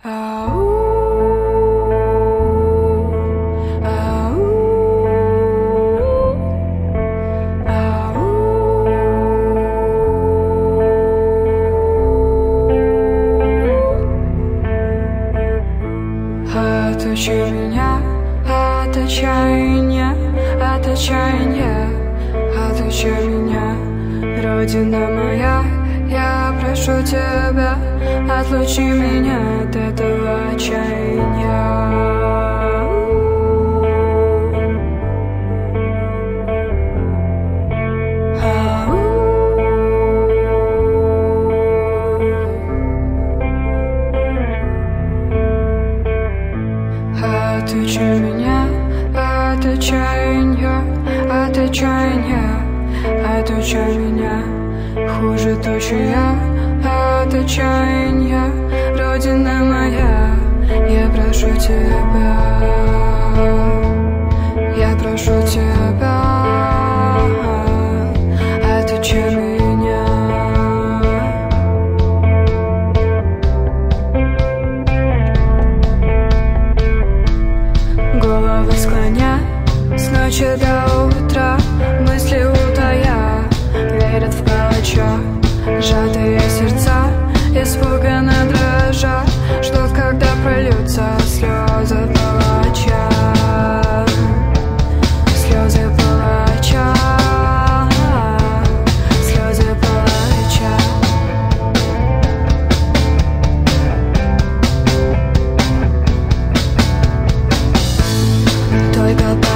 Отучи меня от отчаяния, от отчаяния Отучи меня, Родина моя Я прошу тебя, отлучи меня от этого отчаяния. Отучи меня от отчаяния, от отчаяния. Отучи меня, хуже тучи я от отчаяния Родина моя, я прошу тебя. Я прошу тебя Отучи меня Головы склонят с ночи до I got